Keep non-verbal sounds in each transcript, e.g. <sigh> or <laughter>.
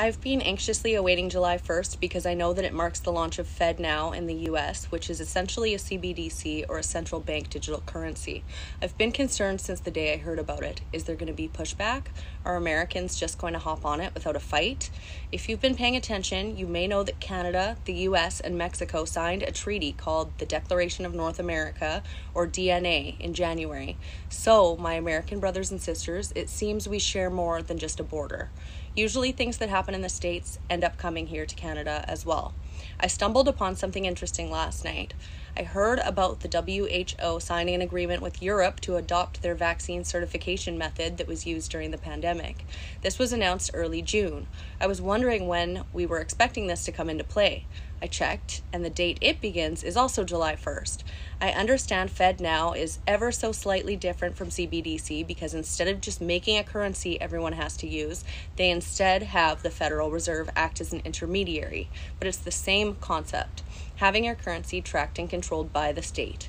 I've been anxiously awaiting July 1st because I know that it marks the launch of FedNow in the US, which is essentially a CBDC or a central bank digital currency. I've been concerned since the day I heard about it. Is there going to be pushback? Are Americans just going to hop on it without a fight? If you've been paying attention, you may know that Canada, the US, and Mexico signed a treaty called the Declaration of North America, or DNA, in January. So, my American brothers and sisters, it seems we share more than just a border. Usually, things that happen in the States end up coming here to Canada as well. I stumbled upon something interesting last night. I heard about the WHO signing an agreement with Europe to adopt their vaccine certification method that was used during the pandemic. This was announced early June. I was wondering when we were expecting this to come into play. I checked, and the date it begins is also July 1st. I understand FedNow is ever so slightly different from CBDC because instead of just making a currency everyone has to use, they instead have the Federal Reserve act as an intermediary. But it's the same concept having your currency tracked and controlled by the state.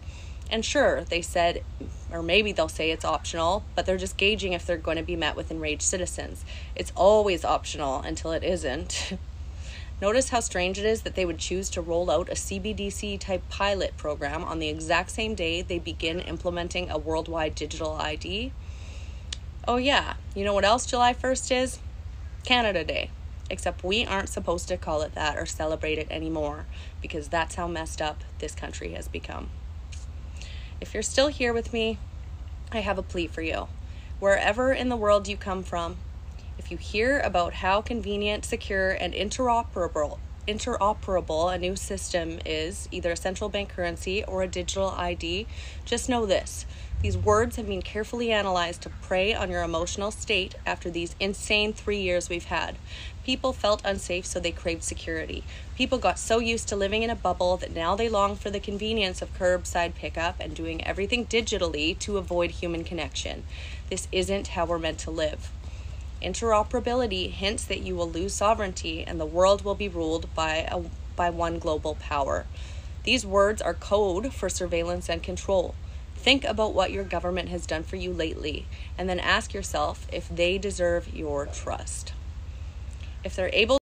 And sure, they said, or maybe they'll say it's optional, but they're just gauging if they're going to be met with enraged citizens. It's always optional until it isn't. <laughs> Notice how strange it is that they would choose to roll out a CBDC type pilot program on the exact same day they begin implementing a worldwide digital ID. Oh, yeah, you know what else July 1st is? Canada Day. Except we aren't supposed to call it that or celebrate it anymore because that's how messed up this country has become. If you're still here with me, I have a plea for you. Wherever in the world you come from, if you hear about how convenient, secure, and interoperable interoperable a new system is, either a central bank currency or a digital ID, just know this. These words have been carefully analyzed to prey on your emotional state after these insane three years we've had. People felt unsafe, so they craved security. People got so used to living in a bubble that now they long for the convenience of curbside pickup and doing everything digitally to avoid human connection. This isn't how we're meant to live. Interoperability hints that you will lose sovereignty and the world will be ruled by, a, by one global power. These words are code for surveillance and control. Think about what your government has done for you lately and then ask yourself if they deserve your trust. If they're able